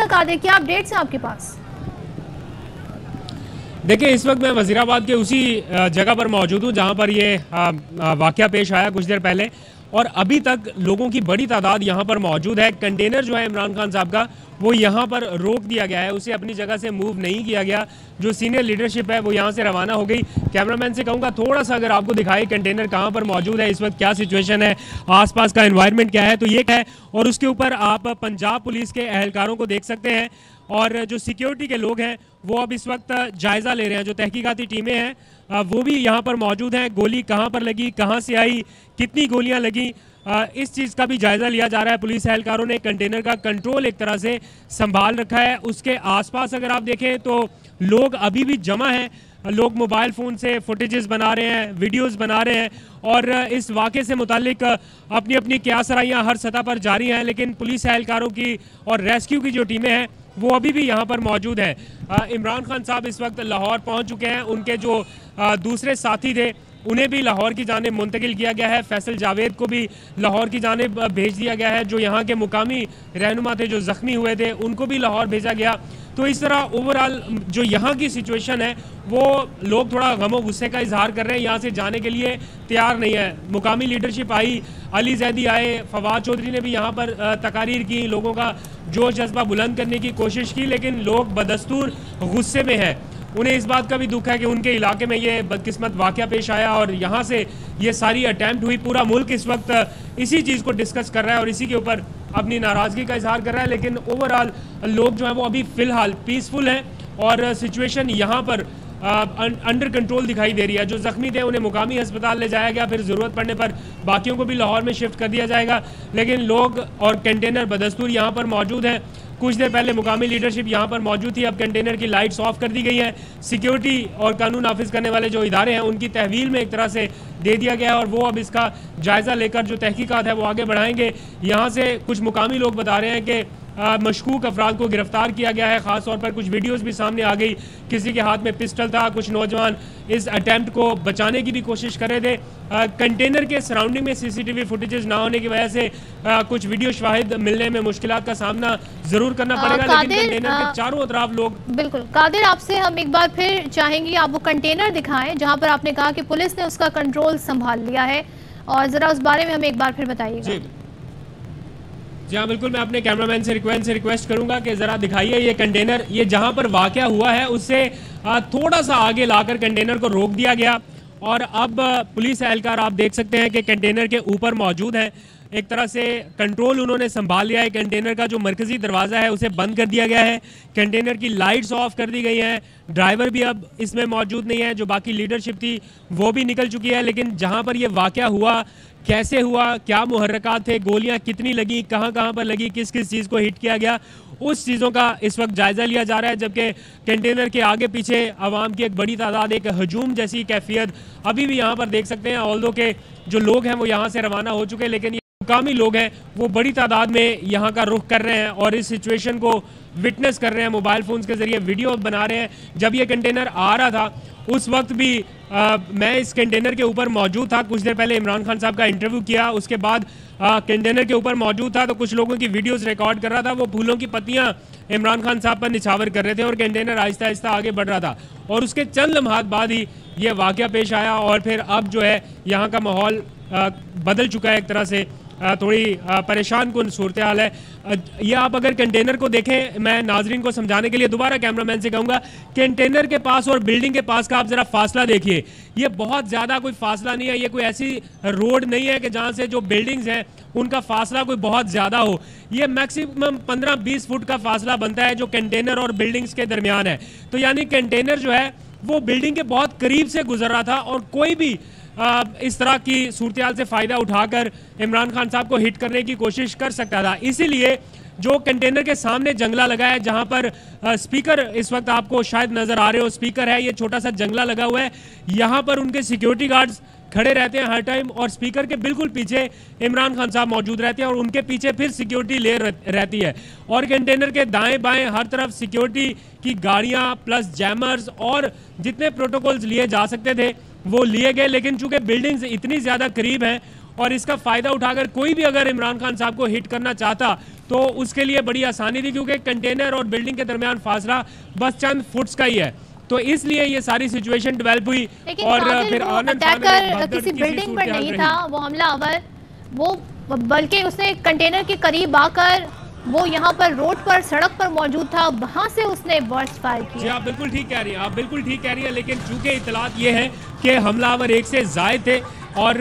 बताइएगा कादे क्या अपडेट्स हैं आपके पास? देखिए, इस वक्त मैं वजीराबाद के उसी जगह पर मौजूद हूँ जहाँ पर ये वाक़ पेश आया कुछ देर पहले। और अभी तक लोगों की बड़ी तादाद यहाँ पर मौजूद है। कंटेनर जो है इमरान खान साहब का, वो यहाँ पर रोक दिया गया है। उसे अपनी जगह से मूव नहीं किया गया। जो सीनियर लीडरशिप है, वो यहाँ से रवाना हो गई। कैमरामैन से कहूँगा, थोड़ा सा अगर आपको दिखाए कंटेनर कहाँ पर मौजूद है, इस वक्त क्या सिचुएशन है, आसपास का इन्वायरमेंट क्या है तो ये है। और उसके ऊपर आप पंजाब पुलिस के अहलकारों को देख सकते हैं। और जो सिक्योरिटी के लोग हैं, वो अब इस वक्त जायज़ा ले रहे हैं, जो तहकीकाती टीमें हैं वो भी यहाँ पर मौजूद हैं। गोली कहाँ पर लगी, कहाँ से आई, कितनी गोलियाँ लगी इस चीज़ का भी जायज़ा लिया जा रहा है। पुलिस एहलकारों ने कंटेनर का कंट्रोल एक तरह से संभाल रखा है। उसके आसपास अगर आप देखें तो लोग अभी भी जमा हैं। लोग मोबाइल फ़ोन से फुटेजेस बना रहे हैं वीडियोस बना रहे हैं और इस वाक़े से मुतलिक अपनी अपनी क्या सराइयाँ हर सतह पर जारी हैं। लेकिन पुलिस एहलकारों की और रेस्क्यू की जो टीमें हैं वो अभी भी यहाँ पर मौजूद हैं। इमरान खान साहब इस वक्त लाहौर पहुँच चुके हैं। उनके जो दूसरे साथी थे, उन्हें भी लाहौर की जानब मुंतकिल किया गया है। फैसल जावेद को भी लाहौर की जानब भेज दिया गया है, जो यहाँ के मुकामी रहनुमा थे, जो ज़ख्मी हुए थे, उनको भी लाहौर भेजा गया। तो इस तरह ओवरऑल जो यहाँ की सिचुएशन है, वो लोग थोड़ा गमो गुस्से का इजहार कर रहे हैं। यहाँ से जाने के लिए तैयार नहीं है। मुकामी लीडरशिप आई, अली जैदी आए, फवाद चौधरी ने भी यहाँ पर तकारीर की, लोगों का जोश जज्बा बुलंद करने की कोशिश की, लेकिन लोग बदस्तूर गुस्से में है। उन्हें इस बात का भी दुख है कि उनके इलाके में ये बदकिस्मत वाक़ पेश आया और यहाँ से ये सारी अटैम्प्ट हुई। पूरा मुल्क इस वक्त इसी चीज़ को डिस्कस कर रहा है और इसी के ऊपर अपनी नाराज़गी का इजहार कर रहा है, लेकिन ओवरऑल लोग जो है वो अभी फ़िलहाल पीसफुल हैं और सिचुएशन यहाँ पर अंडर कंट्रोल दिखाई दे रही है। जो ज़ख्मी थे, उन्हें मुकामी अस्पताल ले जाया गया, फिर ज़रूरत पड़ने पर बाकियों को भी लाहौर में शिफ्ट कर दिया जाएगा। लेकिन लोग और कंटेनर बदस्तूर यहाँ पर मौजूद हैं। कुछ देर पहले मुकामी लीडरशिप यहाँ पर मौजूद थी। अब कंटेनर की लाइट्स ऑफ़ कर दी गई हैं। सिक्योरिटी और कानून नाफिज करने वाले जो इदारे हैं, उनकी तहवील में एक तरह से दे दिया गया है और वो अब इसका जायज़ा लेकर जो तहकीकत है, वो आगे बढ़ाएँगे। यहाँ से कुछ मुकामी लोग बता रहे हैं कि मशकूक अफराद को गिरफ़्तार किया गया है। ख़ास तौर पर कुछ वीडियोस भी सामने आ गई। किसी के हाथ में पिस्टल था। कुछ नौजवान इस अटैम्प्ट को बचाने की भी कोशिश कर रहे थे। कंटेनर के सराउंडिंग में सीसीटीवी फुटेजेस ना होने की वजह से आ, कुछ वीडियो शाहिद मिलने में मुश्किल का सामना ज़रूर करना पड़ेगा। लेकिन कंटेनर के चारों तरफ़ लोग बिल्कुल। कादिर आपसे हम एक बार फिर चाहेंगे आप वो कंटेनर दिखाएँ जहाँ पर आपने कहा कि पुलिस ने उसका कंट्रोल संभाल लिया है। और ज़रा उस बारे में हमें एक बार फिर बताइएगा। जी हाँ बिल्कुल, मैं अपने कैमरामैन से रिक्वेस्ट से रिक्वेस्ट करूँगा कि ज़रा दिखाइए ये कंटेनर ये जहाँ पर वाक़ हुआ है, उससे थोड़ा सा आगे लाकर कंटेनर को रोक दिया गया। और अब पुलिस एहलकार, आप देख सकते हैं कि कंटेनर के ऊपर मौजूद है। एक तरह से कंट्रोल उन्होंने संभाल लिया है। कंटेनर का जो मरकजी दरवाज़ा है, उसे बंद कर दिया गया है। कंटेनर की लाइट्स ऑफ़ कर दी गई हैं। ड्राइवर भी अब इसमें मौजूद नहीं है, जो बाकी लीडरशिप थी, वो भी निकल चुकी है। लेकिन जहाँ पर यह वाक़ हुआ, कैसे हुआ, क्या मुहर्रकात थे, गोलियाँ कितनी लगी, कहाँ कहाँ पर लगी, किस किस चीज़ को हिट किया गया, उस चीज़ों का इस वक्त जायज़ा लिया जा रहा है। जबकि कंटेनर के आगे पीछे आवाम की एक बड़ी तादाद, एक हजूम जैसी कैफियत अभी भी यहाँ पर देख सकते हैं। ऑल के जो लोग हैं, वो यहाँ से रवाना हो चुके हैं, लेकिन मुकामी लोग हैं वो बड़ी तादाद में यहाँ का रुख कर रहे हैं और इस सिचुएशन को विटनेस कर रहे हैं मोबाइल फ़ोन्स के ज़रिए वीडियो बना रहे हैं। जब ये कंटेनर आ रहा था उस वक्त भी आ, मैं इस कंटेनर के ऊपर मौजूद था। कुछ देर पहले इमरान खान साहब का इंटरव्यू किया उसके बाद कंटेनर के ऊपर मौजूद था तो कुछ लोगों की वीडियोस रिकॉर्ड कर रहा था। वो फूलों की पत्तियाँ इमरान खान साहब पर निछावर कर रहे थे और कंटेनर आहिस्ता आहिस्ता आगे बढ़ रहा था। और उसके चंद लम्हात बाद ही ये वाक़ पेश आया और फिर अब जो है यहाँ का माहौल बदल चुका है एक तरह से। थोड़ी परेशान कन सूरत हाल है ये आप अगर कंटेनर को देखें, मैं नाजरीन को समझाने के लिए दोबारा कैमरामैन से कहूँगा, कंटेनर के पास और बिल्डिंग के पास का आप ज़रा फासला देखिए। ये बहुत ज़्यादा कोई फासला नहीं है, ये कोई ऐसी रोड नहीं है कि जहाँ से जो बिल्डिंग्स हैं, उनका फासला कोई बहुत ज़्यादा हो। ये मैक्सिमम 15-20 फुट का फासला बनता है जो कंटेनर और बिल्डिंग्स के दरमियान है। तो यानी कंटेनर जो है, वो बिल्डिंग के बहुत करीब से गुजर रहा था और कोई भी इस तरह की सूरत से फ़ायदा उठाकर इमरान खान साहब को हिट करने की कोशिश कर सकता था। इसीलिए जो कंटेनर के सामने जंगला लगा है, जहाँ पर स्पीकर इस वक्त आपको शायद नज़र आ रहे हो स्पीकर है, ये छोटा सा जंगला लगा हुआ है। यहाँ पर उनके सिक्योरिटी गार्ड्स खड़े रहते हैं हर टाइम और स्पीकर के बिल्कुल पीछे इमरान खान साहब मौजूद रहते हैं और उनके पीछे फिर सिक्योरिटी ले रहती है। और कंटेनर के दाएँ बाएँ हर तरफ़ सिक्योरिटी की गाड़ियाँ प्लस जैमर्स और जितने प्रोटोकॉल्स लिए जा सकते थे वो लिए गए लेकिन चूँकि बिल्डिंग्स इतनी ज़्यादा करीब हैं और इसका फ़ायदा उठाकर कोई भी अगर इमरान खान साहब को हिट करना चाहता तो उसके लिए बड़ी आसानी थी क्योंकि कंटेनर और बिल्डिंग के दरमियान फासला बस चंद फुट्स का ही है। तो इसलिए ये सारी सिचुएशन डेवलप हुई और फिर अटैकर किसी बिल्डिंग पर नहीं था वो हमलावर वो बल्कि उसने कंटेनर के करीब आकर वो यहाँ पर रोड पर, सड़क पर मौजूद था। वहाँ से उसने बर्स्ट फायर किया। जी, आप बिल्कुल ठीक कह रही हैं। आप बिल्कुल ठीक कह रही हैं, लेकिन चूँकि इतलात ये है कि हमलावर एक से जायद थे और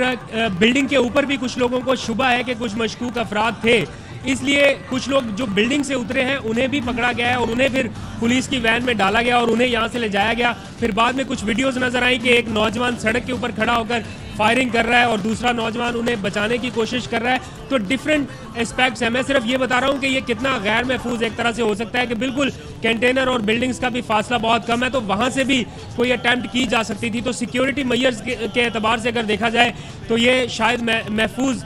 बिल्डिंग के ऊपर भी कुछ लोगों को शुबा है कि कुछ मशकूक अफराद थे। इसलिए कुछ लोग जो बिल्डिंग से उतरे हैं, उन्हें भी पकड़ा गया है और उन्हें फिर पुलिस की वैन में डाला गया और उन्हें यहाँ से ले जाया गया। फिर बाद में कुछ वीडियोस नज़र आई कि एक नौजवान सड़क के ऊपर खड़ा होकर फायरिंग कर रहा है और दूसरा नौजवान उन्हें बचाने की कोशिश कर रहा है। तो डिफरेंट एस्पेक्ट्स है। मैं सिर्फ़ ये बता रहा हूँ कि ये कितना गैर महफूज एक तरह से हो सकता है कि बिल्कुल कंटेनर और बिल्डिंग्स का भी फासला बहुत कम है। तो वहाँ से भी कोई अटैम्प्ट की जा सकती थी। तो सिक्योरिटी मैयर्स के एतबार से अगर देखा जाए तो ये शायद महफूज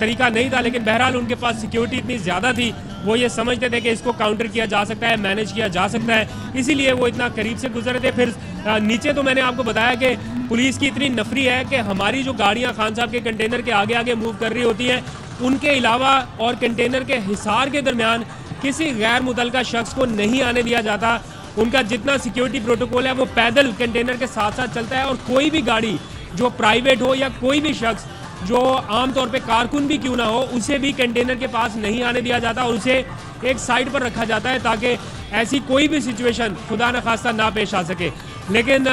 तरीका नहीं था। लेकिन बहरहाल उनके पास सिक्योरिटी इतनी ज़्यादा थी, वो ये समझते थे कि इसको काउंटर किया जा सकता है मैनेज किया जा सकता है। इसीलिए वो इतना करीब से गुजरे थे। फिर नीचे तो मैंने आपको बताया कि पुलिस की इतनी नफरी है कि हमारी जो गाड़ियाँ खान साहब के कंटेनर के आगे आगे मूव कर रही होती हैं, उनके अलावा और कंटेनर के हिसार के दरमियान किसी गैर मुतल शख्स को नहीं आने दिया जाता। उनका जितना सिक्योरिटी प्रोटोकॉल है, वो पैदल कंटेनर के साथ साथ चलता है और कोई भी गाड़ी जो प्राइवेट हो या कोई भी शख्स जो आमतौर पे कारकुन भी क्यों ना हो, उसे भी कंटेनर के पास नहीं आने दिया जाता और उसे एक साइड पर रखा जाता है ताकि ऐसी कोई भी सिचुएशन खुदा न खास्ता ना पेश आ सके। लेकिन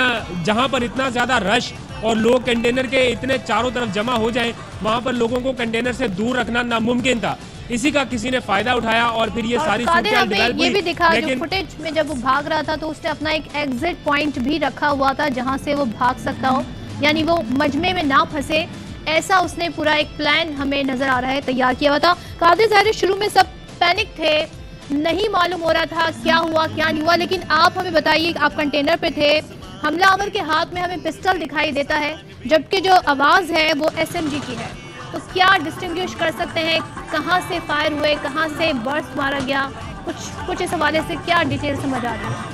जहाँ पर इतना ज़्यादा रश और लोग कंटेनर के इतने चारों तरफ़ जमा हो जाएँ वहाँ पर लोगों को कंटेनर से दूर रखना नामुमकिन था। इसी का किसी ने फ़ायदा उठाया और फिर ये और सारी ये भी दिखा लेकिन फुटेज में जब वो भाग रहा था तो उसने अपना एक एग्जिट पॉइंट भी रखा हुआ था जहाँ से वो भाग सकता हो। यानी वो मजमे में ना फंसे ऐसा उसने पूरा एक प्लान हमें नज़र आ रहा है तैयार किया हुआ था। कादिर ज़ाहिर शुरू में सब पैनिक थे नहीं मालूम हो रहा था क्या हुआ, क्या नहीं हुआ, लेकिन आप हमें बताइए आप कंटेनर पे थे। हमलावर के हाथ में हमें पिस्टल दिखाई देता है, जबकि जो आवाज़ है वो एसएमजी की है। तो क्या डिस्टिंग्विश कर सकते हैं, कहाँ से फायर हुए, कहाँ से बर्स मारा गया? कुछ कुछ इस हवाले से क्या डिटेल समझ आ रही है?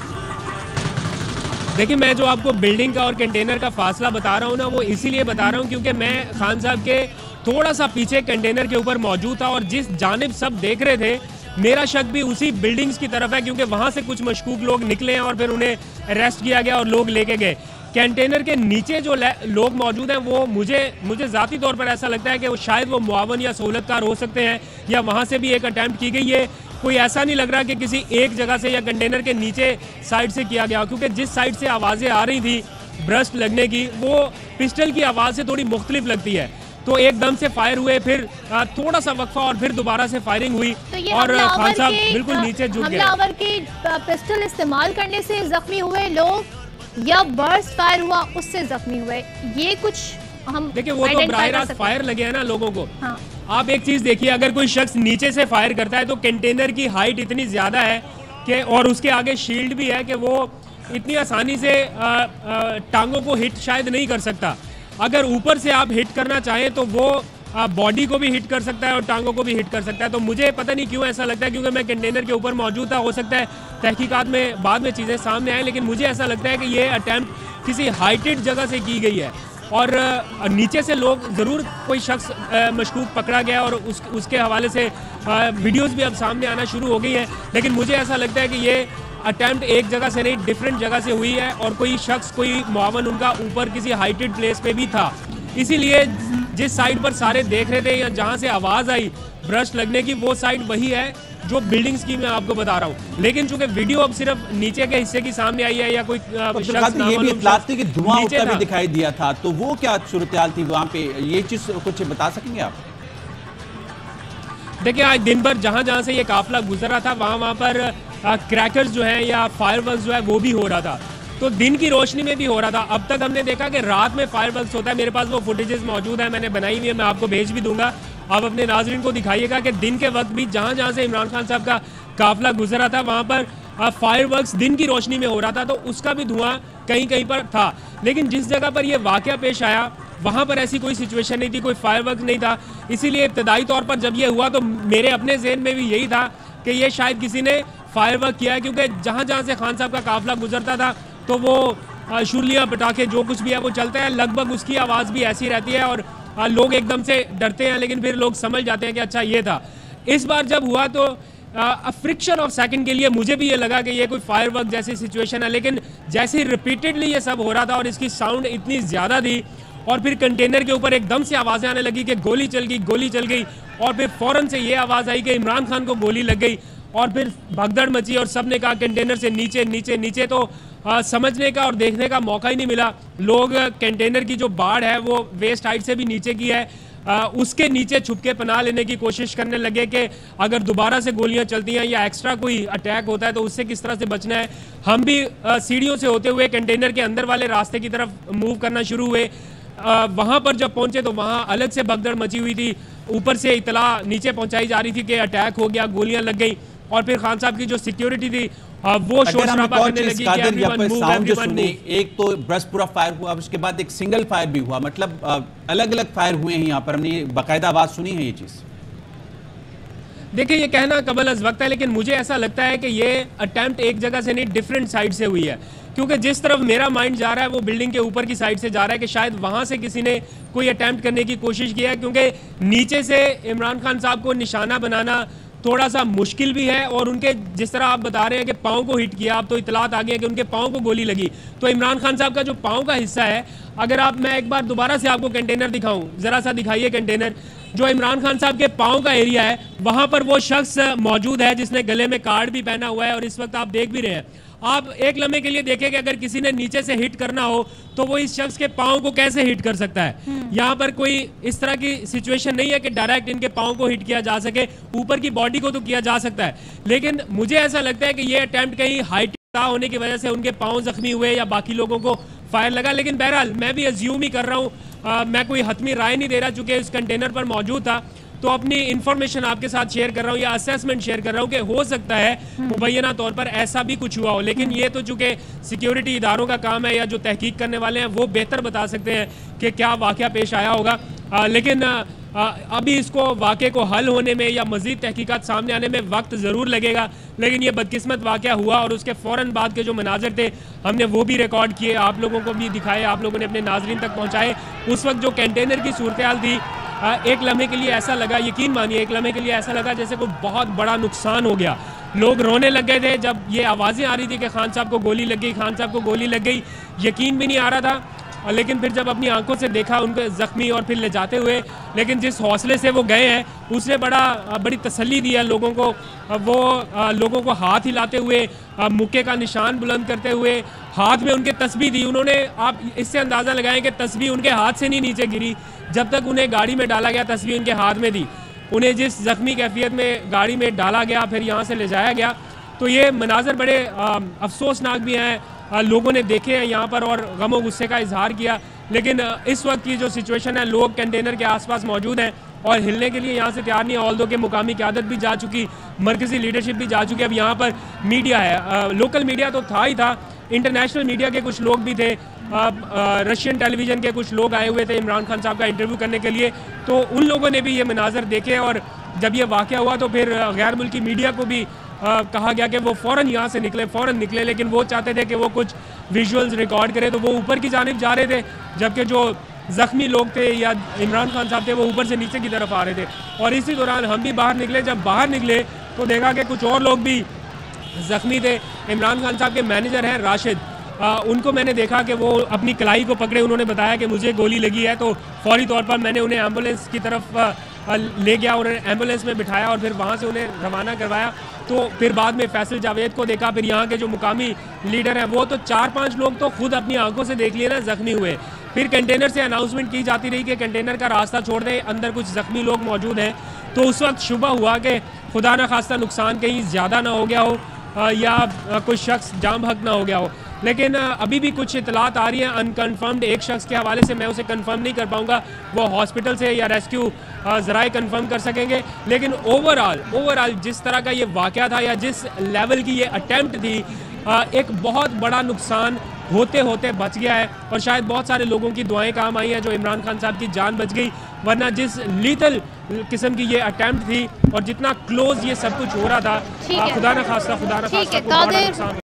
देखिए, मैं जो आपको बिल्डिंग का और कंटेनर का फासला बता रहा हूँ ना, वो इसीलिए बता रहा हूँ क्योंकि मैं खान साहब के थोड़ा सा पीछे कंटेनर के ऊपर मौजूद था और जिस जानब सब देख रहे थे मेरा शक भी उसी बिल्डिंग्स की तरफ़ है, क्योंकि वहाँ से कुछ मशकूक लोग निकले हैं और फिर उन्हें अरेस्ट किया गया और लोग लेके गए। कंटेनर के नीचे जो लोग मौजूद हैं, वो मुझे मुझे ज़ाती तौर पर ऐसा लगता है कि वो शायद वो मुआवन या सहूलतकार हो सकते हैं, या वहाँ से भी एक अटैम्प्ट की गई है। कोई ऐसा नहीं लग रहा कि किसी एक जगह से या कंटेनर के नीचे साइड से किया गया, क्योंकि जिस साइड से आवाज़ें आ रही थी ब्रस्ट लगने की, वो पिस्टल की आवाज़ से थोड़ी मुख्तलिफ़ लगती है। तो एकदम से फायर हुए फिर थोड़ा सा वक्फा और फिर दोबारा से फायरिंग हुई तो और खान साहब बिल्कुल नीचे झुक गए। की पिस्टल इस्तेमाल करने से जख्मी हुए लोग या बर्स्ट फायर हुआ उससे जख्मी हुए। ये कुछ हम देखिए वो तो बराह रास्त फायर लगे हैं ना लोगों को। हाँ। आप एक चीज़ देखिए अगर कोई शख्स नीचे से फायर करता है तो कंटेनर की हाइट इतनी ज़्यादा है कि और उसके आगे शील्ड भी है कि वो इतनी आसानी से टांगों को हिट शायद नहीं कर सकता। अगर ऊपर से आप हिट करना चाहें तो वो बॉडी को भी हिट कर सकता है और टांगों को भी हिट कर सकता है। तो मुझे पता नहीं क्यों ऐसा लगता है, क्योंकि मैं कंटेनर के ऊपर मौजूद था, हो सकता है तहकीकात में बाद में चीज़ें सामने आए, लेकिन मुझे ऐसा लगता है कि ये अटैम्प्ट किसी हाइटेड जगह से की गई है। और नीचे से लोग ज़रूर कोई शख्स मशकूक पकड़ा गया और उस, उसके हवाले से वीडियोस भी अब सामने आना शुरू हो गई है। लेकिन मुझे ऐसा लगता है कि ये अटैम्प्ट एक जगह से नहीं डिफरेंट जगह से हुई है और कोई शख्स कोई मुआवन उनका ऊपर किसी हाइटेड प्लेस पे भी था। इसीलिए जिस साइड पर सारे देख रहे थे या जहाँ से आवाज़ आई ब्रश लगने की वो साइड वही है जो बिल्डिंग्स की मैं आपको बता रहा हूँ। लेकिन चूँकि वीडियो अब सिर्फ़ नीचे के हिस्से की सामने आई है या कोई ये भी प्लास्टिक धुआँ भी दिखाई दिया था तो वो क्या सूरत थी वहाँ पे? ये चीज़ कुछ बता सकेंगे आप? देखिए, आज दिन भर जहाँ जहाँ से ये काफिला गुजर रहा था, वहाँ वहाँ पर क्रैकर्स जो है या फायर जो है, वो भी हो रहा था। तो दिन की रोशनी में भी हो रहा था। अब तक हमने देखा कि रात में फायर होता है। मेरे पास वो फुटेजेस मौजूद है, मैंने बनाई हुई है, मैं आपको भेज भी दूँगा। आप अपने नाजरन को दिखाइएगा कि दिन के वक्त भी जहाँ जहाँ से इमरान खान साहब का काफिला गुजरा था, वहाँ पर फायर दिन की रोशनी में हो रहा था। तो उसका भी धुआँ कहीं कहीं पर था। लेकिन जिस जगह पर यह वाक़ पेश आया वहाँ पर ऐसी कोई सिचुएशन नहीं थी, कोई फायर नहीं था। इसीलिए इब्तदाई तौर पर जब ये हुआ तो मेरे अपने जहन में भी यही था कि ये शायद किसी ने फायर किया है, क्योंकि जहाँ जहाँ से खान साहब का काफिला गुजरता था तो वो शुलियाँ पटाखे जो कुछ भी है वो चलता है। लगभग उसकी आवाज़ भी ऐसी रहती है और लोग एकदम से डरते हैं, लेकिन फिर लोग समझ जाते हैं कि अच्छा ये था। इस बार जब हुआ तो फ्रिक्शन ऑफ़ सेकंड के लिए मुझे भी ये लगा कि ये कोई फायर जैसी सिचुएशन है, लेकिन जैसे रिपीटेडली ये सब हो रहा था और इसकी साउंड इतनी ज़्यादा थी और फिर कंटेनर के ऊपर एकदम से आवाज़ें आने लगी कि गोली चल गई गोली चल गई। और फिर फ़ौरन से ये आवाज़ आई कि इमरान खान को गोली लग गई। और फिर भगदड़ मची और सबने कहा कंटेनर से नीचे नीचे नीचे। तो आ, समझने का और देखने का मौका ही नहीं मिला। लोग कंटेनर की जो बाढ़ है वो वेस्ट हाइट से भी नीचे की है। आ, उसके नीचे छुप के पना लेने की कोशिश करने लगे कि अगर दोबारा से गोलियाँ चलती हैं या एक्स्ट्रा कोई अटैक होता है तो उससे किस तरह से बचना है? हम भी सीढ़ियों से होते हुए कंटेनर के अंदर वाले रास्ते की तरफ़ मूव करना शुरू हुए। वहाँ पर जब पहुँचे तो वहाँ अलग से भगदड़ मची हुई थी। ऊपर से इतला नीचे पहुंचाई जा रही थी कि अटैक हो गया गोलियाँ लग गई और फिर खान साहब की जो सिक्योरिटी थी वो शोर शराबा करने लगी कि एवरीवन मूव एवरीवन एक तो ब्रश पूरा फायर हुआ उसके बाद एक सिंगल फायर भी हुआ। मतलब अलग अलग फायर हुए हैं यहाँ पर हमने बाकायदा आवाज़ सुनी है ये चीज़। देखिए ये कहना कबल अज वक्त है लेकिन मुझे ऐसा लगता है कि ये अटेम्प्ट एक जगह से नहीं डिफरेंट साइड से हुई है। क्योंकि जिस तरफ़ मेरा माइंड जा रहा है, वो बिल्डिंग के ऊपर की साइड से जा रहा है कि शायद वहाँ से किसी ने कोई अटैम्प्ट करने की कोशिश किया है, क्योंकि नीचे से इमरान खान साहब को निशाना बनाना थोड़ा सा मुश्किल भी है और उनके जिस तरह आप बता रहे हैं कि पाँव को हिट किया, आप तो इतलात आ गया कि उनके पाँव को गोली लगी। तो इमरान खान साहब का जो पाँव का हिस्सा है, अगर आप, मैं एक बार दोबारा से आपको कंटेनर दिखाऊँ, ज़रा सा दिखाइए कंटेनर जो इमरान खान साहब के पाँव का एरिया है, वहाँ पर वो शख्स मौजूद है जिसने गले में कार्ड भी पहना हुआ है और इस वक्त आप देख भी रहे हैं। आप एक लम्हे के लिए देखें कि अगर किसी ने नीचे से हिट करना हो तो वो इस शख्स के पाँव को कैसे हिट कर सकता है? हम्म। यहाँ पर कोई इस तरह की सिचुएशन नहीं है कि डायरेक्ट इनके पाँव को हिट किया जा सके ऊपर की बॉडी को तो किया जा सकता है। लेकिन मुझे ऐसा लगता है कि ये अटैम्प्ट कहीं हाइट होने की वजह से उनके पाँव जख्मी हुए या बाकी लोगों को फायर लगा। लेकिन बहरहाल मैं भी अज्यूम ही कर रहा हूँ मैं कोई हतमी राय नहीं दे रहा चूँकि इस कंटेनर पर मौजूद था। तो अपनी इन्फॉर्मेशन आपके साथ शेयर कर रहा हूँ या असेसमेंट शेयर कर रहा हूँ कि हो सकता है मुबैना तौर पर ऐसा भी कुछ हुआ हो। लेकिन ये तो चूँकि सिक्योरिटी इदारों का काम है या जो तहकीक करने वाले हैं वो बेहतर बता सकते हैं कि क्या वाक़ पेश आया होगा। आ, लेकिन आ, अभी इसको वाक़े को हल होने में या मज़ीद तहकीकत सामने आने में वक्त ज़रूर लगेगा। लेकिन ये बदकिस्मत वाक़ हुआ और उसके फ़ौर बाद के जो मनाजर थे हमने वो भी रिकॉर्ड किए आप लोगों को भी दिखाए आप लोगों ने अपने नाजरन तक पहुँचाए। उस वक्त जो कंटेनर की सूरत थी एक लम्हे के लिए ऐसा लगा, यकीन मानिए, एक लम्हे के लिए ऐसा लगा जैसे कोई बहुत बड़ा नुकसान हो गया। लोग रोने लग गए थे जब ये आवाज़ें आ रही थी कि खान साहब को गोली लग गई, खान साहब को गोली लग गई। यकीन भी नहीं आ रहा था, लेकिन फिर जब अपनी आँखों से देखा, उनको ज़ख्मी और फिर ले जाते हुए, लेकिन जिस हौसले से वो गए हैं, उसने बड़ा, बड़ी तसल्ली दिया लोगों को। वो लोगों को हाथ हिलाते हुए मुक्के का निशान बुलंद करते हुए हाथ में उनके तस्वीर दी। उन्होंने आप इससे अंदाज़ा लगाएँ कि तस्वीर उनके हाथ से नहीं नीचे गिरी जब तक उन्हें गाड़ी में डाला गया तस्वीर उनके हाथ में दी उन्हें जिस जख्मी कैफियत में गाड़ी में डाला गया फिर यहाँ से ले जाया गया। तो ये मनाजर बड़े अफसोसनाक भी हैं। लोगों ने देखे हैं यहाँ पर और गमो गुस्से का इजहार किया। लेकिन इस वक्त की जो सिचुएशन है लोग कंटेनर के आसपास मौजूद हैं और हिलने के लिए यहाँ से तैयार नहीं है ऑल के मुकामी क्यादत भी जा चुकी मरकजी लीडरशिप भी जा चुकी। अब यहाँ पर मीडिया है। आ, लोकल मीडिया तो था ही था इंटरनेशनल मीडिया के कुछ लोग भी थे। रशियन टेलीविज़न के कुछ लोग आए हुए थे इमरान खान साहब का इंटरव्यू करने के लिए। तो उन लोगों ने भी ये मनाजर देखे और जब ये वाक़ हुआ तो फिर गैर मुल्की मीडिया को भी आ, कहा गया कि वो फ़ौरन यहाँ से निकले फ़ौरन निकले लेकिन वो चाहते थे कि वो कुछ विजुअल्स रिकॉर्ड करें। तो वो ऊपर की जानब जा रहे थे जबकि जो ज़ख्मी लोग थे या इमरान खान साहब थे वो ऊपर से नीचे की तरफ़ आ रहे थे। और इसी दौरान हम भी बाहर निकले। जब बाहर निकले तो देखा कि कुछ और लोग भी ज़ख्मी थे। इमरान खान साहब के मैनेजर हैं राशिद। आ, उनको मैंने देखा कि वो अपनी कलाई को पकड़े उन्होंने बताया कि मुझे गोली लगी है तो फौरी तौर पर मैंने उन्हें एंबुलेंस की तरफ़ आ, ले गया और एंबुलेंस में बिठाया और फिर वहाँ से उन्हें रवाना करवाया। तो फिर बाद में फैसल जावेद को देखा फिर यहाँ के जो मुकामी लीडर हैं वो तो चार पाँच लोग तो खुद अपनी आँखों से देख लिए ना जख्मी हुए। फिर कंटेनर से अनाउंसमेंट की जाती रही कि कंटेनर का रास्ता छोड़ दें अंदर कुछ जख्मी लोग मौजूद हैं। तो उस वक्त शुभ हुआ कि खुदा न खास्ता नुकसान कहीं ज़्यादा ना हो गया हो। या कोई शख्स जाम हक ना हो गया हो। लेकिन अभी भी कुछ इतलात आ रही हैं अनकन्फर्म्ड एक शख्स के हवाले से मैं उसे कंफर्म नहीं कर पाऊँगा। वो हॉस्पिटल से या रेस्क्यू ज़राए कंफर्म कर सकेंगे। लेकिन ओवरऑल ओवरऑल जिस तरह का ये वाक़ था या जिस लेवल की ये अटैम्प्ट थी एक बहुत बड़ा नुकसान होते होते बच गया है। और शायद बहुत सारे लोगों की दुआएँ काम आई हैं, जो इमरान खान साहब की जान बच गई। वरना जिस लीथल किस्म की ये अटैम्प्ट थी और जितना क्लोज ये सब कुछ हो रहा था खुदा ना खासा खुदा ना खासा